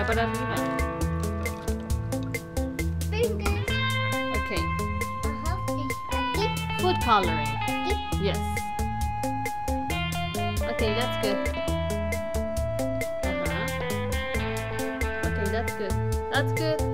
Mira para arriba. Okay. Food coloring. Yes. Okay, that's good. Uh-huh. Okay, that's good. That's good.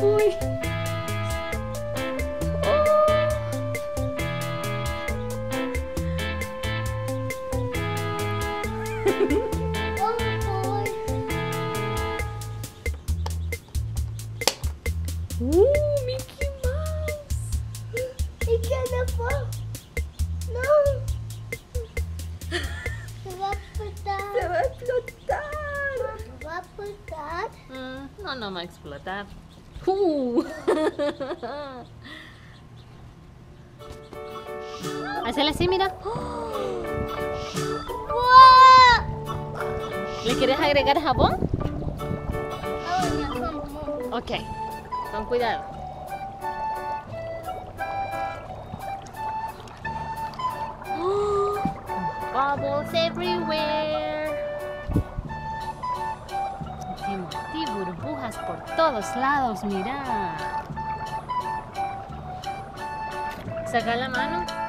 Ui. Uh, Mickey Mouse! Mickey Mouse! Não! Você vai pilotar! Você vai pilotar! Mm, no, va a explotar. Uh. Así, mira. ¡Wow! ¿Le quieres agregar jabón? Ok, con cuidado. Bubbles everywhere. Por todos lados, mira. Saca la mano.